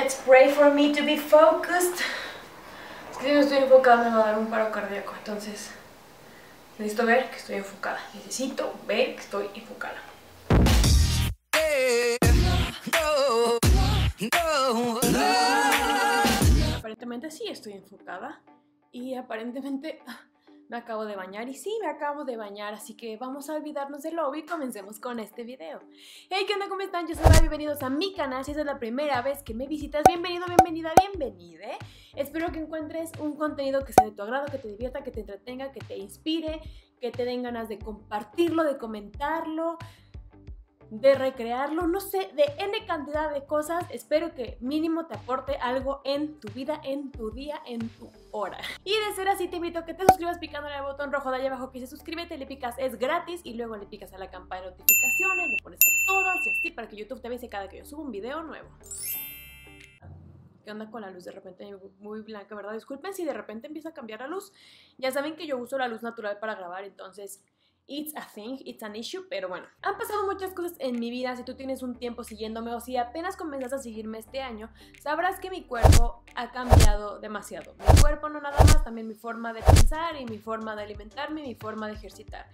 Let's pray for me to be focused. Es que si no estoy enfocada me va a dar un paro cardíaco, entonces necesito ver que estoy enfocada. Necesito ver que estoy enfocada. Aparentemente sí estoy enfocada y aparentemente ah, me acabo de bañar y sí, me acabo de bañar, así que vamos a olvidarnos del lobby y comencemos con este video. Hey, ¿qué onda? ¿Cómo están? Yo soy bienvenidos a mi canal, si esa es la primera vez que me visitas, bienvenido, bienvenida, bienvenida. Espero que encuentres un contenido que sea de tu agrado, que te divierta, que te entretenga, que te inspire, que te den ganas de compartirlo, de comentarlo, de recrearlo, no sé, de N cantidad de cosas. Espero que mínimo te aporte algo en tu vida, en tu día, en tu hora. Y de ser así, te invito a que te suscribas picando en el botón rojo de allá abajo que dice suscríbete, le picas, es gratis y luego le picas a la campana de notificaciones, le pones a todas y así para que YouTube te avise cada que yo suba un video nuevo. ¿Qué onda con la luz? De repente muy blanca, ¿verdad? Disculpen si de repente empieza a cambiar la luz. Ya saben que yo uso la luz natural para grabar, entonces it's a thing, it's an issue, pero bueno. Han pasado muchas cosas en mi vida, si tú tienes un tiempo siguiéndome o si apenas comienzas a seguirme este año, sabrás que mi cuerpo ha cambiado demasiado. Mi cuerpo no nada más, también mi forma de pensar y mi forma de alimentarme y mi forma de ejercitar.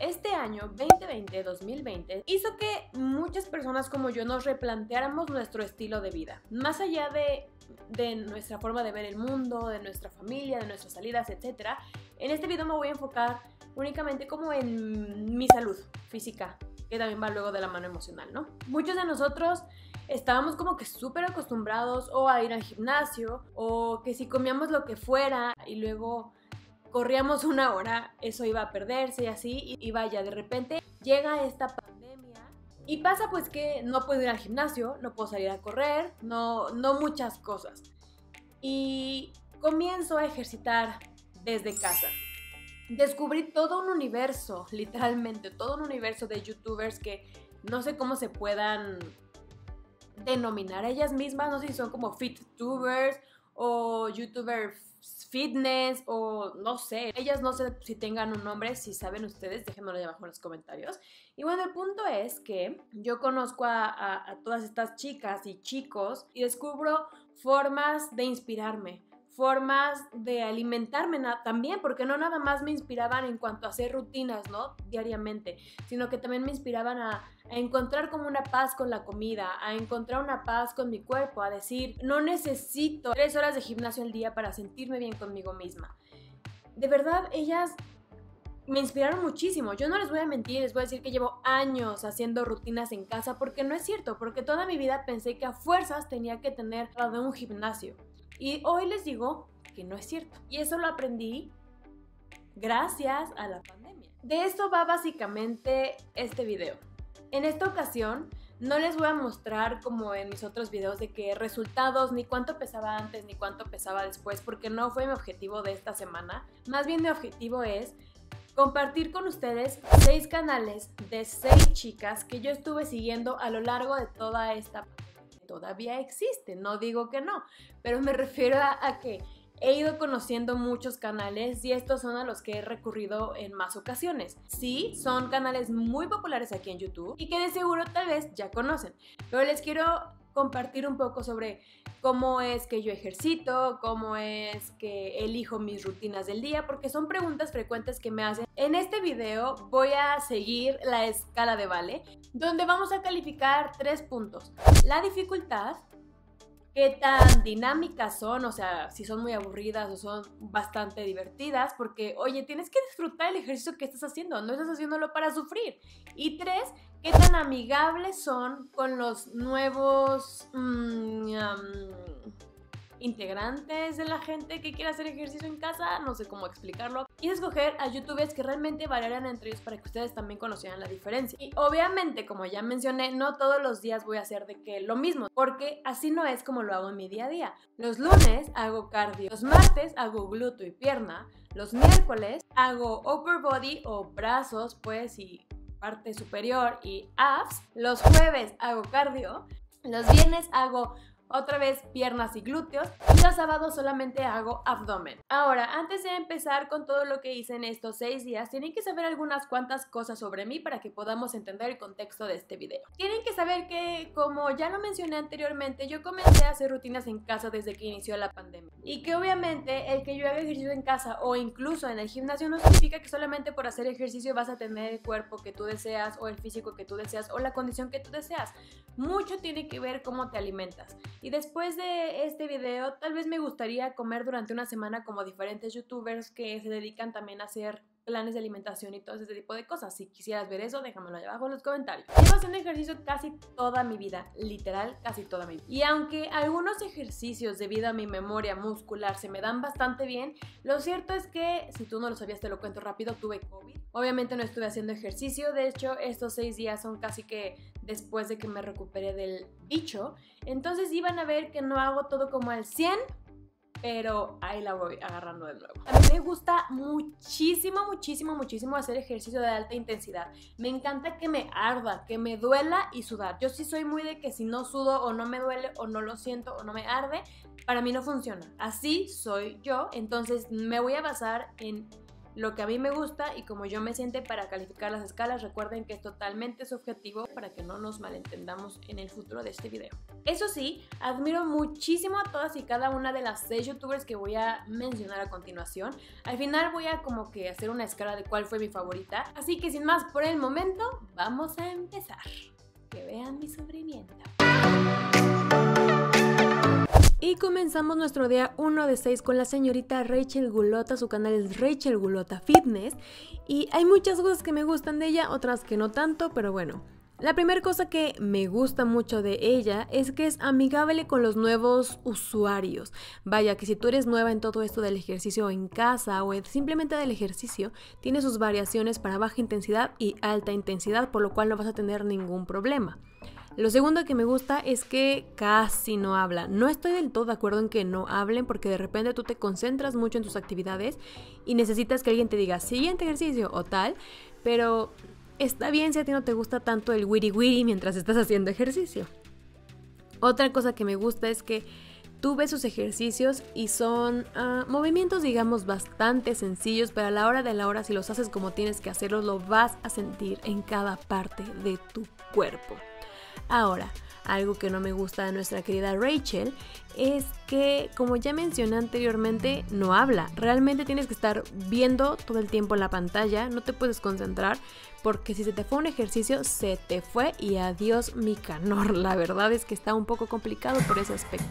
Este año 2020-2020 hizo que muchas personas como yo nos replanteáramos nuestro estilo de vida. Más allá de, de, nuestra forma de ver el mundo, de nuestra familia, de nuestras salidas, etc. En este video me voy a enfocar únicamente como en mi salud física, que también va luego de la mano emocional, ¿no? Muchos de nosotros estábamos como que súper acostumbrados o a ir al gimnasio o que si comíamos lo que fuera y luego corríamos una hora, eso iba a perderse y así, y, vaya, de repente llega esta pandemia y pasa pues que no puedo ir al gimnasio, no puedo salir a correr, no, no muchas cosas. Y comienzo a ejercitar desde casa descubrí todo un universo, literalmente, todo un universo de youtubers que no sé cómo se puedan denominar ellas mismas, no sé si son como fittubers o youtubers fitness o no sé, ellas no sé si tengan un nombre, si saben ustedes, déjenmelo abajo en los comentarios. Y bueno, el punto es que yo conozco a, a todas estas chicas y chicos y descubro formas de inspirarme, formas de alimentarme también, porque no nada más me inspiraban en cuanto a hacer rutinas, ¿no? Diariamente, sino que también me inspiraban a, encontrar como una paz con la comida, a encontrar una paz con mi cuerpo, a decir, no necesito tres horas de gimnasio al día para sentirme bien conmigo misma. De verdad, ellas me inspiraron muchísimo. Yo no les voy a mentir, les voy a decir que llevo años haciendo rutinas en casa porque no es cierto, porque toda mi vida pensé que a fuerzas tenía que tener la de un gimnasio. Y hoy les digo que no es cierto. Y eso lo aprendí gracias a la pandemia. De esto va básicamente este video. En esta ocasión no les voy a mostrar como en mis otros videos de que resultados, ni cuánto pesaba antes, ni cuánto pesaba después, porque no fue mi objetivo de esta semana. Más bien mi objetivo es compartir con ustedes seis canales de seis chicas que yo estuve siguiendo a lo largo de toda esta todavía existe, no digo que no, pero me refiero a, que he ido conociendo muchos canales y estos son a los que he recurrido en más ocasiones. Sí, son canales muy populares aquí en YouTube y que de seguro tal vez ya conocen, pero les quiero compartir un poco sobre cómo es que yo ejercito, cómo es que elijo mis rutinas del día, porque son preguntas frecuentes que me hacen. En este video voy a seguir la escala de Vale, donde vamos a calificar tres puntos. La dificultad, qué tan dinámicas son, o sea, si son muy aburridas o son bastante divertidas, porque, oye, tienes que disfrutar el ejercicio que estás haciendo, no estás haciéndolo para sufrir. Y tres, qué tan amigables son con los nuevos mm, integrantes de la gente que quiere hacer ejercicio en casa, no sé cómo explicarlo, y escoger a youtubers que realmente variaran entre ellos para que ustedes también conocieran la diferencia. Y obviamente, como ya mencioné, no todos los días voy a hacer de que lo mismo, porque así no es como lo hago en mi día a día. Los lunes hago cardio, los martes hago glúteo y pierna, los miércoles hago upper body o brazos, pues, y parte superior y abs. Los jueves hago cardio. Los viernes hago otra vez piernas y glúteos y los sábados solamente hago abdomen. Ahora, antes de empezar con todo lo que hice en estos seis días, tienen que saber algunas cuantas cosas sobre mí para que podamos entender el contexto de este video. Tienen que saber que, como ya lo mencioné anteriormente, yo comencé a hacer rutinas en casa desde que inició la pandemia. Y que obviamente el que yo haga ejercicio en casa o incluso en el gimnasio no significa que solamente por hacer ejercicio vas a tener el cuerpo que tú deseas o el físico que tú deseas o la condición que tú deseas. Mucho tiene que ver cómo te alimentas. Y después de este video, tal vez me gustaría comer durante una semana como diferentes youtubers que se dedican también a hacer planes de alimentación y todo ese tipo de cosas. Si quisieras ver eso, déjamelo ahí abajo en los comentarios. Llevo haciendo ejercicio casi toda mi vida, literal, casi toda mi vida. Y aunque algunos ejercicios debido a mi memoria muscular se me dan bastante bien, lo cierto es que, si tú no lo sabías, te lo cuento rápido, tuve COVID. Obviamente no estuve haciendo ejercicio, de hecho estos seis días son casi que después de que me recuperé del bicho. Entonces iban a ver que no hago todo como al 100, pero ahí la voy agarrando de nuevo. A mí me gusta muchísimo, muchísimo, muchísimo hacer ejercicio de alta intensidad. Me encanta que me arda, que me duela y sudar. Yo sí soy muy de que si no sudo o no me duele o no lo siento o no me arde, para mí no funciona. Así soy yo, entonces me voy a basar en lo que a mí me gusta y como yo me siente para calificar las escalas. Recuerden que es totalmente subjetivo para que no nos malentendamos en el futuro de este video. Eso sí, admiro muchísimo a todas y cada una de las 6 youtubers que voy a mencionar a continuación. Al final voy a como que hacer una escala de cuál fue mi favorita. Así que sin más por el momento, vamos a empezar. Que vean mi sufrimiento. Y comenzamos nuestro día 1 de 6 con la señorita Rachel Gulota, su canal es Rachel Gulota Fitness y hay muchas cosas que me gustan de ella, otras que no tanto, pero bueno. La primera cosa que me gusta mucho de ella es que es amigable con los nuevos usuarios. Vaya, que si tú eres nueva en todo esto del ejercicio en casa o simplemente del ejercicio, tiene sus variaciones para baja intensidad y alta intensidad, por lo cual no vas a tener ningún problema. Lo segundo que me gusta es que casi no habla. No estoy del todo de acuerdo en que no hablen porque de repente tú te concentras mucho en tus actividades y necesitas que alguien te diga siguiente ejercicio o tal, pero está bien si a ti no te gusta tanto el wiri wiri mientras estás haciendo ejercicio. Otra cosa que me gusta es que tú ves sus ejercicios y son ah, movimientos digamos bastante sencillos, pero a la hora de la hora si los haces como tienes que hacerlos lo vas a sentir en cada parte de tu cuerpo. Ahora, algo que no me gusta de nuestra querida Rachel es que, como ya mencioné anteriormente, no habla. Realmente tienes que estar viendo todo el tiempo la pantalla, no te puedes concentrar, porque si se te fue un ejercicio, se te fue y adiós mi canor. La verdad es que está un poco complicado por ese aspecto.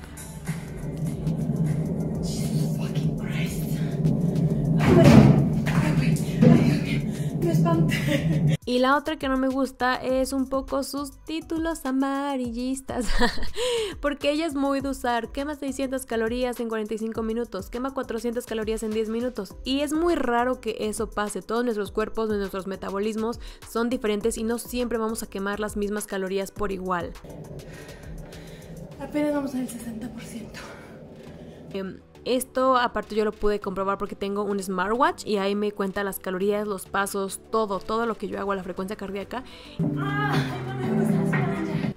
Y la otra que no me gusta es un poco sus títulos amarillistas. Porque ella es muy de usar, quema 600 calorías en 45 minutos, quema 400 calorías en 10 minutos. Y es muy raro que eso pase. Todos nuestros cuerpos, nuestros metabolismos son diferentes y no siempre vamos a quemar las mismas calorías por igual. Apenas vamos al 60%. Esto aparte yo lo pude comprobar porque tengo un smartwatch y ahí me cuenta las calorías, los pasos, todo, todo lo que yo hago a la frecuencia cardíaca.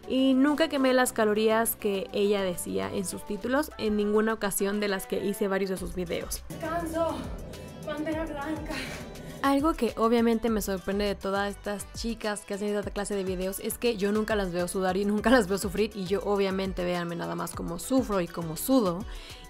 Y nunca quemé las calorías que ella decía en sus títulos en ninguna ocasión de las que hice varios de sus videos. Descanso, bandera blanca. Algo que obviamente me sorprende de todas estas chicas que hacen esta clase de videos es que yo nunca las veo sudar y nunca las veo sufrir y yo obviamente véanme nada más como sufro y como sudo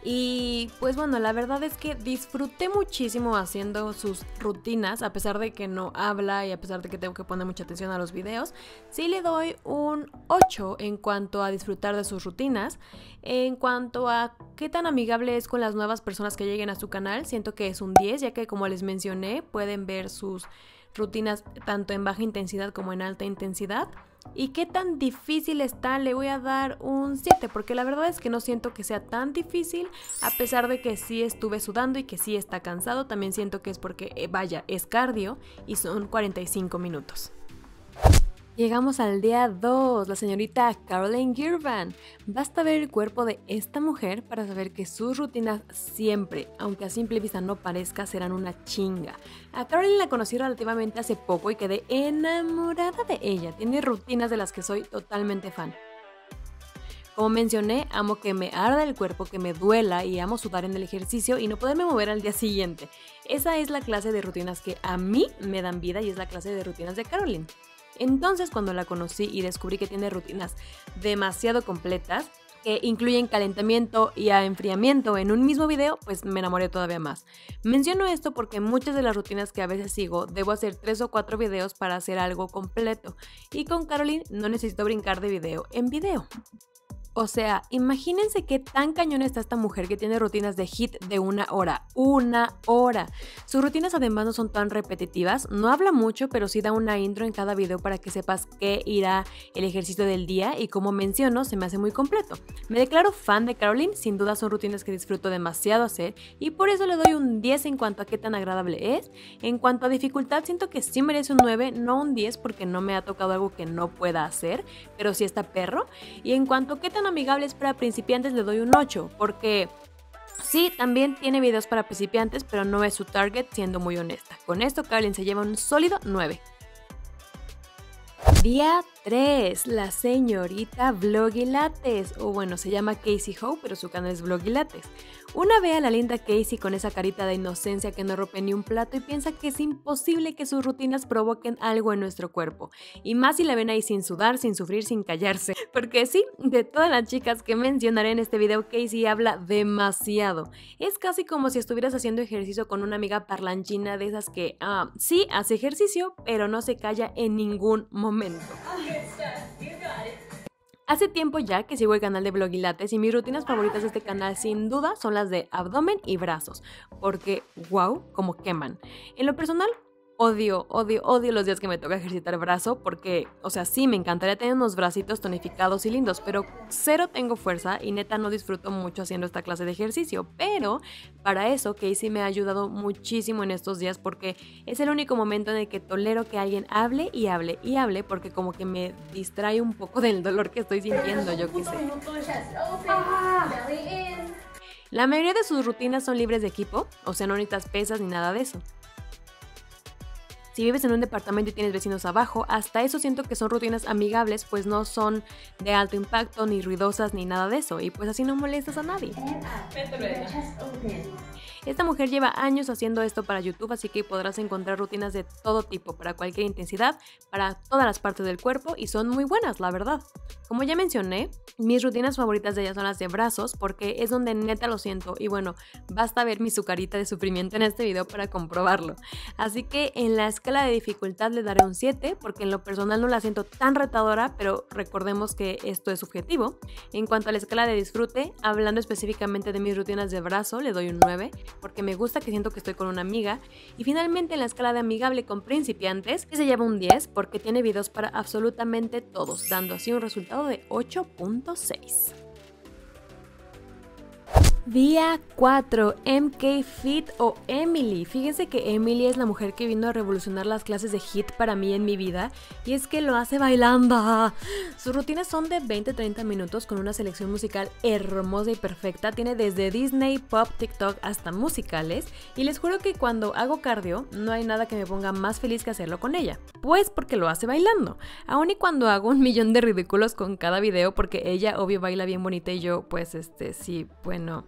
y pues bueno, la verdad es que disfruté muchísimo haciendo sus rutinas, a pesar de que no habla y a pesar de que tengo que poner mucha atención a los videos. Sí le doy un 8 en cuanto a disfrutar de sus rutinas. En cuanto a qué tan amigable es con las nuevas personas que lleguen a su canal, siento que es un 10, ya que como les mencioné, pueden ver sus rutinas tanto en baja intensidad como en alta intensidad. ¿Y qué tan difícil está? Le voy a dar un 7, porque la verdad es que no siento que sea tan difícil, a pesar de que sí estuve sudando y que sí está cansado, también siento que es porque, eh, vaya, es cardio y son 45 minutos. Llegamos al día 2, la señorita Caroline Girvan. Basta ver el cuerpo de esta mujer para saber que sus rutinas siempre, aunque a simple vista no parezca, serán una chinga. A Caroline la conocí relativamente hace poco y quedé enamorada de ella. Tiene rutinas de las que soy totalmente fan. Como mencioné, amo que me arda el cuerpo, que me duela y amo sudar en el ejercicio y no poderme mover al día siguiente. Esa es la clase de rutinas que a mí me dan vida y es la clase de rutinas de Caroline. Entonces cuando la conocí y descubrí que tiene rutinas demasiado completas, que incluyen calentamiento y enfriamiento en un mismo video, pues me enamoré todavía más. Menciono esto porque muchas de las rutinas que a veces sigo debo hacer tres o cuatro videos para hacer algo completo y con Caroline no necesito brincar de video en video. O sea, imagínense qué tan cañón está esta mujer que tiene rutinas de hit de una hora. Una hora. Sus rutinas además no son tan repetitivas, no habla mucho, pero sí da una intro en cada video para que sepas qué irá el ejercicio del día y como menciono, se me hace muy completo. Me declaro fan de Caroline, sin duda son rutinas que disfruto demasiado hacer y por eso le doy un 10 en cuanto a qué tan agradable es. En cuanto a dificultad, siento que sí merece un 9, no un 10 porque no me ha tocado algo que no pueda hacer, pero sí está perro. Y en cuanto a qué tan amigables para principiantes le doy un 8, porque sí, también tiene videos para principiantes, pero no es su target, siendo muy honesta. Con esto, Carlin se lleva un sólido 9. Día 3. La señorita Vlogilates, o bueno, se llama Casey Howe, pero su canal es Vlogilates. Una ve a la linda Casey con esa carita de inocencia que no rompe ni un plato y piensa que es imposible que sus rutinas provoquen algo en nuestro cuerpo. Y más si la ven ahí sin sudar, sin sufrir, sin callarse. Porque sí, de todas las chicas que mencionaré en este video, Casey habla demasiado. Es casi como si estuvieras haciendo ejercicio con una amiga parlanchina de esas que, ah, sí, hace ejercicio, pero no se calla en ningún momento. Hace tiempo ya que sigo el canal de Blogilates y mis rutinas favoritas de este canal sin duda son las de abdomen y brazos, porque wow, como queman. En lo personal, odio, odio, odio los días que me toca ejercitar brazo porque, o sea, sí, me encantaría tener unos bracitos tonificados y lindos, pero cero tengo fuerza y neta no disfruto mucho haciendo esta clase de ejercicio. Pero para eso Casey me ha ayudado muchísimo en estos días porque es el único momento en el que tolero que alguien hable y hable y hable porque como que me distrae un poco del dolor que estoy sintiendo, yo qué sé. La mayoría de sus rutinas son libres de equipo, o sea, no necesitas pesas ni nada de eso. Si vives en un departamento y tienes vecinos abajo, hasta eso siento que son rutinas amigables, pues no son de alto impacto, ni ruidosas, ni nada de eso, y pues así no molestas a nadie. Esta mujer lleva años haciendo esto para YouTube, así que podrás encontrar rutinas de todo tipo, para cualquier intensidad, para todas las partes del cuerpo y son muy buenas, la verdad. Como ya mencioné, mis rutinas favoritas de ella son las de brazos, porque es donde neta lo siento y bueno, basta ver mi sucarita de sufrimiento en este video para comprobarlo. Así que en la escala de dificultad le daré un 7, porque en lo personal no la siento tan retadora, pero recordemos que esto es subjetivo. En cuanto a la escala de disfrute, hablando específicamente de mis rutinas de brazo, le doy un 9, porque me gusta que siento que estoy con una amiga. Y finalmente en la escala de amigable con principiantes, se lleva un 10 porque tiene videos para absolutamente todos, dando así un resultado de 8.6. Día 4, MK Fit o Emily. Fíjense que Emily es la mujer que vino a revolucionar las clases de HIT para mí en mi vida y es que lo hace bailando. Sus rutinas son de 20-30 minutos con una selección musical hermosa y perfecta. Tiene desde Disney, pop, TikTok hasta musicales y les juro que cuando hago cardio no hay nada que me ponga más feliz que hacerlo con ella. Pues porque lo hace bailando. Aún y cuando hago un millón de ridículos con cada video porque ella obvio baila bien bonita y yo pues este sí, bueno...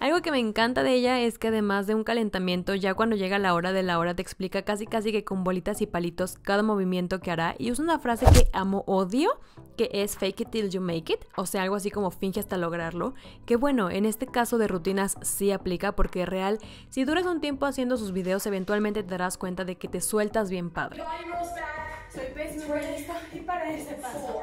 Algo que me encanta de ella es que además de un calentamiento, ya cuando llega la hora de la hora te explica casi casi que con bolitas y palitos cada movimiento que hará. Y usa una frase que amo odio, que es fake it till you make it, o sea, algo así como finge hasta lograrlo, que bueno, en este caso de rutinas sí aplica porque real, si duras un tiempo haciendo sus videos, eventualmente te darás cuenta de que te sueltas bien padre. Soy pésima y para este paso.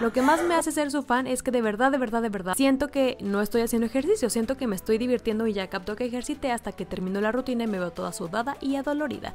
Lo que más me hace ser su fan es que de verdad, de verdad, de verdad, siento que no estoy haciendo ejercicio, siento que me estoy divirtiendo y ya capto que ejercité hasta que termino la rutina y me veo toda sudada y adolorida.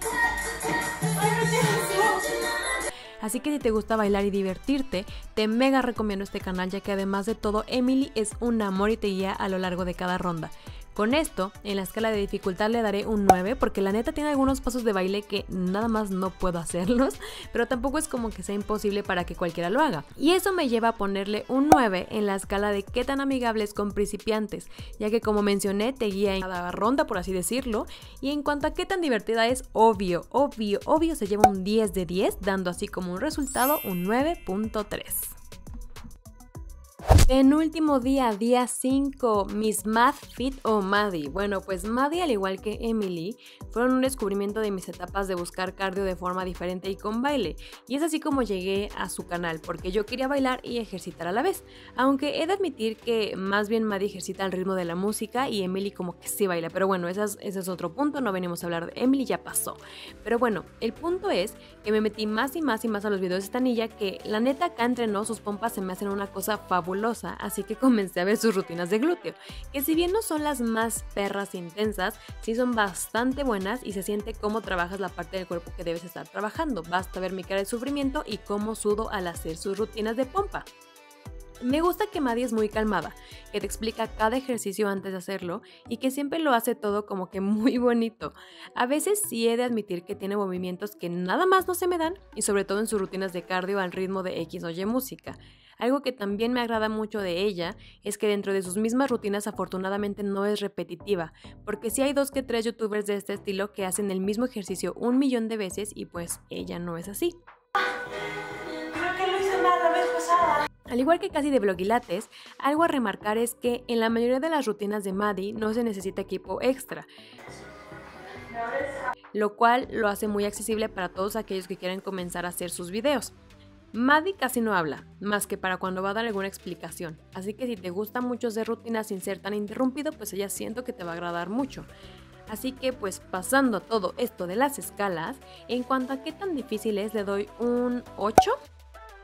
Así que si te gusta bailar y divertirte, te mega recomiendo este canal ya que además de todo, Emily es un amor y te guía a lo largo de cada ronda. Con esto, en la escala de dificultad le daré un 9 porque la neta tiene algunos pasos de baile que nada más no puedo hacerlos, pero tampoco es como que sea imposible para que cualquiera lo haga. Y eso me lleva a ponerle un 9 en la escala de qué tan amigables con principiantes, ya que como mencioné te guía en cada ronda por así decirlo, y en cuanto a qué tan divertida es, obvio, obvio, obvio se lleva un 10 de 10, dando así como un resultado un 9.3. Penúltimo día, día 5, Miss Math Fit o Maddie. Bueno, pues Maddie, al igual que Emily, fueron un descubrimiento de mis etapas de buscar cardio de forma diferente y con baile. Y es así como llegué a su canal, porque yo quería bailar y ejercitar a la vez. Aunque he de admitir que más bien Maddie ejercita al ritmo de la música y Emily como que sí baila. Pero bueno, ese es, otro punto, no venimos a hablar de Emily, ya pasó. Pero bueno, el punto es que me metí más y más y más a los videos de esta niña que la neta acá entrenó, sus pompas se me hacen una cosa fabulosa, así que comencé a ver sus rutinas de glúteo, que si bien no son las más perras intensas, sí son bastante buenas y se siente cómo trabajas la parte del cuerpo que debes estar trabajando. Basta ver mi cara de sufrimiento y cómo sudo al hacer sus rutinas de pompa. Me gusta que Maddie es muy calmada, que te explica cada ejercicio antes de hacerlo y que siempre lo hace todo como que muy bonito. A veces sí he de admitir que tiene movimientos que nada más no se me dan y sobre todo en sus rutinas de cardio al ritmo de X o Y música. Algo que también me agrada mucho de ella es que dentro de sus mismas rutinas afortunadamente no es repetitiva, porque si hay dos que tres youtubers de este estilo que hacen el mismo ejercicio un millón de veces y pues ella no es así. Creo que lo hice mal la vez pasada. Al igual que casi de blogilates, algo a remarcar es que en la mayoría de las rutinas de Maddie no se necesita equipo extra, lo cual lo hace muy accesible para todos aquellos que quieren comenzar a hacer sus videos. Maddie casi no habla, más que para cuando va a dar alguna explicación, así que si te gusta mucho hacer rutinas sin ser tan interrumpido, pues ella siento que te va a agradar mucho. Así que pues pasando a todo esto de las escalas, en cuanto a qué tan difícil es, le doy un 8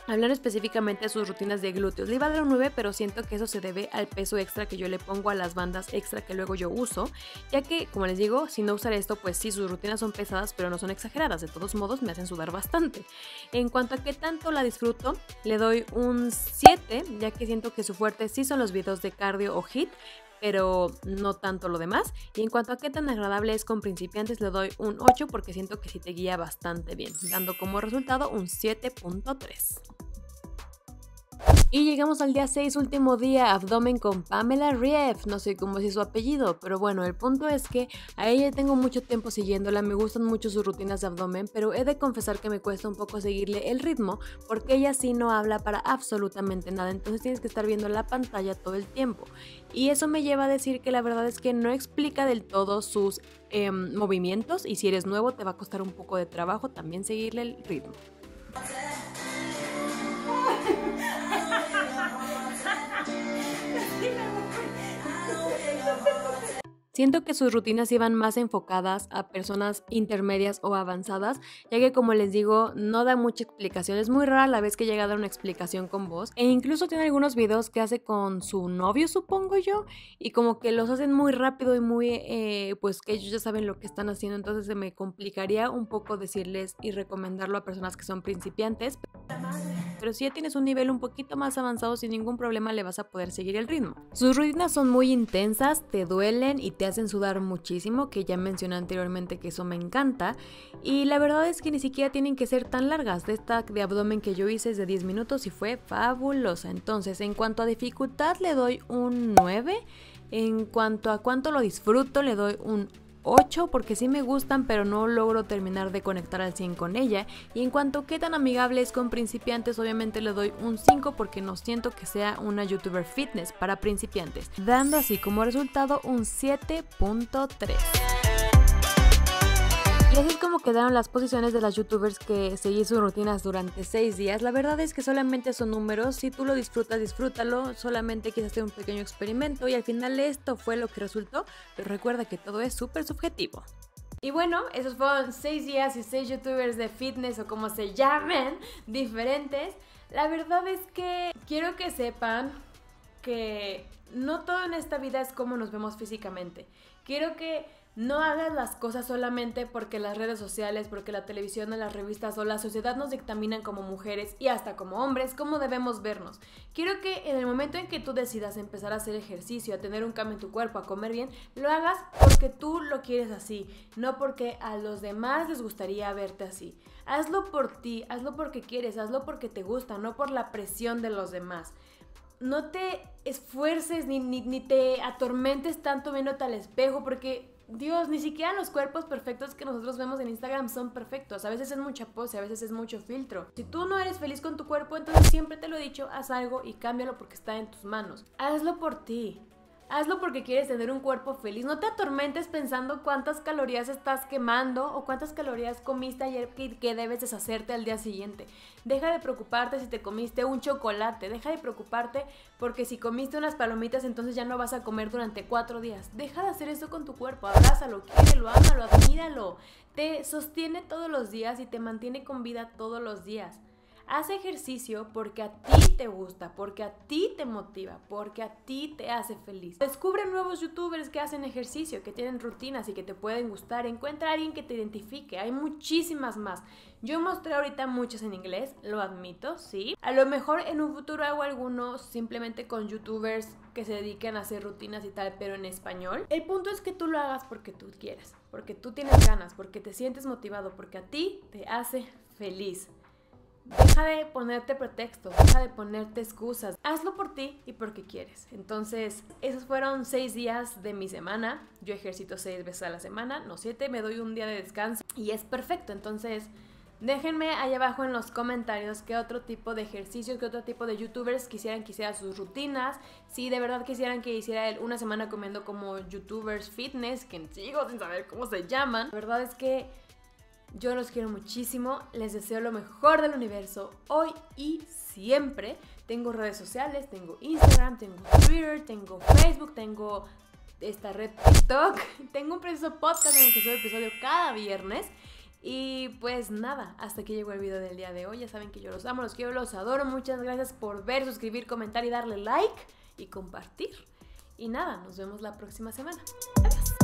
Hablando específicamente de sus rutinas de glúteos, le iba a dar un 9, pero siento que eso se debe al peso extra que yo le pongo a las bandas extra que luego yo uso, ya que, como les digo, si no usar esto, pues sí, sus rutinas son pesadas, pero no son exageradas, de todos modos me hacen sudar bastante. En cuanto a qué tanto la disfruto, le doy un 7, ya que siento que su fuerte sí son los videos de cardio o hit, pero no tanto lo demás. Y en cuanto a qué tan agradable es con principiantes, le doy un 8 porque siento que sí te guía bastante bien, dando como resultado un 7.3. Y llegamos al día 6, último día, abdomen con Pamela Rief. No sé cómo es su apellido, pero bueno, el punto es que a ella tengo mucho tiempo siguiéndola, me gustan mucho sus rutinas de abdomen, pero he de confesar que me cuesta un poco seguirle el ritmo, porque ella sí no habla para absolutamente nada, entonces tienes que estar viendo la pantalla todo el tiempo. Y eso me lleva a decir que la verdad es que no explica del todo sus em, movimientos, y si eres nuevo te va a costar un poco de trabajo también seguirle el ritmo. Siento que sus rutinas iban más enfocadas a personas intermedias o avanzadas, ya que como les digo, no da mucha explicación. Es muy rara la vez que llega a dar una explicación con voz. E incluso tiene algunos videos que hace con su novio, supongo yo, y como que los hacen muy rápido y muy, eh, pues que ellos ya saben lo que están haciendo. Entonces se me complicaría un poco decirles y recomendarlo a personas que son principiantes. Pero si ya tienes un nivel un poquito más avanzado, sin ningún problema le vas a poder seguir el ritmo. Sus rutinas son muy intensas, te duelen y te hacen sudar muchísimo, que ya mencioné anteriormente que eso me encanta. Y la verdad es que ni siquiera tienen que ser tan largas. De esta de abdomen que yo hice es de 10 minutos y fue fabulosa. Entonces, en cuanto a dificultad, le doy un 9. En cuanto a cuánto lo disfruto, le doy un 8 porque sí me gustan pero no logro terminar de conectar al 100 con ella. Y en cuanto a qué tan amigable es con principiantes obviamente le doy un 5 porque no siento que sea una youtuber fitness para principiantes. Dando así como resultado un 7.3 y así es como quedaron las posiciones de las youtubers que seguí sus rutinas durante 6 días. La verdad es que solamente son números. Si tú lo disfrutas, disfrútalo. Solamente quise hacer un pequeño experimento y al final esto fue lo que resultó. Pero recuerda que todo es súper subjetivo. Y bueno, esos fueron 6 días y 6 youtubers de fitness o como se llamen, diferentes. La verdad es que quiero que sepan que no todo en esta vida es como nos vemos físicamente. Quiero que No hagas las cosas solamente porque las redes sociales, porque la televisión, las revistas o la sociedad nos dictaminan como mujeres y hasta como hombres cómo debemos vernos. Quiero que en el momento en que tú decidas empezar a hacer ejercicio, a tener un cambio en tu cuerpo, a comer bien, lo hagas porque tú lo quieres así, no porque a los demás les gustaría verte así. Hazlo por ti, hazlo porque quieres, hazlo porque te gusta, no por la presión de los demás no te esfuerces ni, ni, ni, te atormentes tanto viéndote al espejo porque Dios, ni siquiera los cuerpos perfectos que nosotros vemos en Instagram son perfectos. A veces es mucha pose, a veces es mucho filtro. Si tú no eres feliz con tu cuerpo, entonces siempre te lo he dicho, haz algo y cámbialo porque está en tus manos. Hazlo por ti. Hazlo porque quieres tener un cuerpo feliz. No te atormentes pensando cuántas calorías estás quemando o cuántas calorías comiste ayer que, debes deshacerte al día siguiente. Deja de preocuparte si te comiste un chocolate. Deja de preocuparte porque si comiste unas palomitas entonces ya no vas a comer durante cuatro días. Deja de hacer eso con tu cuerpo. Abrázalo, quiérelo, ámalo, admíralo. Te sostiene todos los días y te mantiene con vida todos los días. Haz ejercicio porque a ti te gusta, porque a ti te motiva, porque a ti te hace feliz. Descubre nuevos youtubers que hacen ejercicio, que tienen rutinas y que te pueden gustar. Encuentra a alguien que te identifique. Hay muchísimas más. Yo mostré ahorita muchos en inglés, lo admito, sí. A lo mejor en un futuro hago algunos simplemente con youtubers que se dediquen a hacer rutinas y tal, pero en español. El punto es que tú lo hagas porque tú quieres, porque tú tienes ganas, porque te sientes motivado, porque a ti te hace feliz. Deja de ponerte pretextos, deja de ponerte excusas. Hazlo por ti y porque quieres. Entonces, esos fueron seis días de mi semana. Yo ejercito seis veces a la semana, no siete, me doy un día de descanso y es perfecto. Entonces, déjenme ahí abajo en los comentarios qué otro tipo de ejercicios, qué otro tipo de youtubers quisieran que hiciera sus rutinas. Si de verdad quisieran que hiciera una semana comiendo como youtubers fitness, que sigo sin saber cómo se llaman. La verdad es que yo los quiero muchísimo, les deseo lo mejor del universo hoy y siempre. Tengo redes sociales, tengo Instagram, tengo Twitter, tengo Facebook, tengo esta red TikTok, tengo un preciso podcast en el que subo episodio cada viernes. Y pues nada, hasta aquí llegó el video del día de hoy. Ya saben que yo los amo, los quiero, los adoro. Muchas gracias por ver, suscribir, comentar y darle like y compartir. Y nada, nos vemos la próxima semana. Adiós.